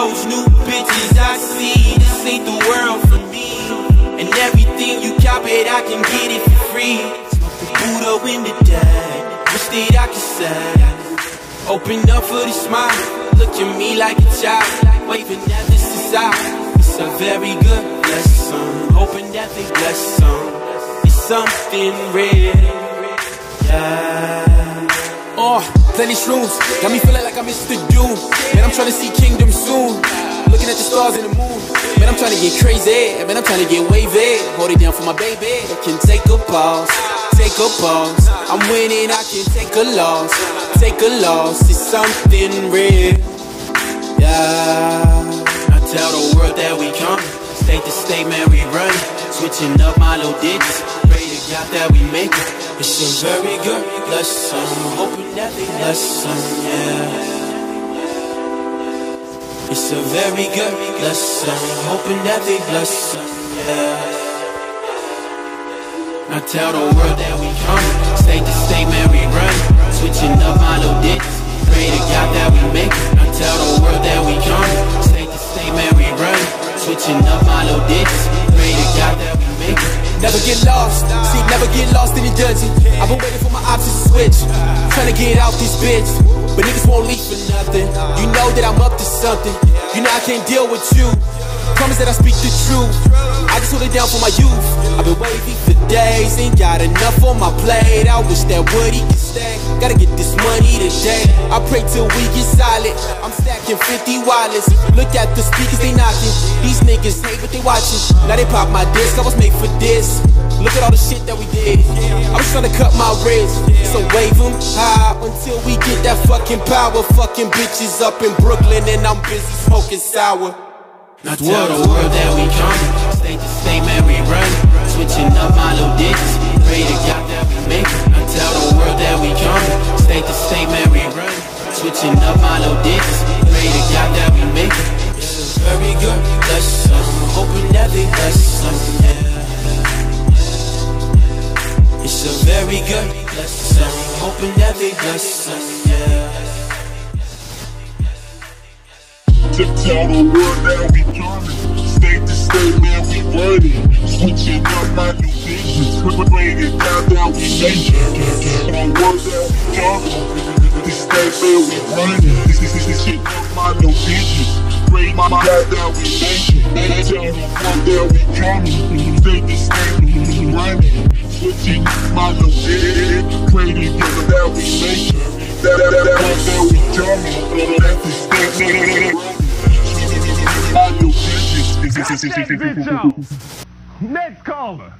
new bitches I see. This ain't the world for me. And everything you copy, I can get it for free. Buddha in the day, wish that I could say. Open up for the smile, look at me like a child, waving at this aside. It's a very good lesson, hoping that they bless some. It's something real, yeah. Uh, oh, Planet Shrooms, got me feeling like I'm Mr. Man, stars and the moon. Man, I'm trying to get crazy. Man, I'm trying to get wavy. Hold it down for my baby. I can take a pause, take a pause. I'm winning, I can take a loss, take a loss. It's something real. Yeah. I tell the world that we coming, state to state, man, we run. Switching up my little digits, pray to God that we make it. It's a very good lesson, hoping that they lesson, yeah. It's a very good lesson, hoping that they bless us, yeah. I tell the world that we coming, state to state, man, we running. Switching up my little digits, pray to God that we make it. I tell the world that we coming, state to state, man, we running. Switching up my little digits, pray to God that we make it. Never get lost, see, never get lost in the dungeon. I've been waiting for my options to switch. Trying to get out this bitch, but niggas won't leave for nothing. You know that I'm up to something. You know I can't deal with you. Promise that I speak the truth. I just hold it down for my youth. I've been waiting for days, ain't got enough on my plate. I wish that Woodie could stay. Gotta get this money today. I pray till we get solid. I'm stacking 50 wallets. Look at the speakers, they knocking. These niggas hate what they watching. Now they pop my disc, I was made for this. Look at all the shit that we did. I was trying to cut my wrist. So wave them high until we get that fucking power. Fucking bitches up in Brooklyn and I'm busy smoking sour. Now tell the world that we coming, state to state, man, we running. Switching up my little digits, pray to God that we make it. Now tell the world that we coming, state to state, man, we running. Switching up my little digits, pray to God that we make it. Very good lesson, hoping that they lesson, yeah. It's a very good lesson, hoping that they lesson, yeah. To tell the world that we coming, state to state, man, we running. Switching up my new visions, to God that we it. The world that we coming, this state, man, we running. This this this this shit up my new visions. Pray my God that we make it. Tell the world that we coming, to state, we running. Switching my new visions, pray to God that we make it. That that that that that we coming, that this state, man, we running. Check this out. Next caller.